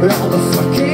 All the fucking.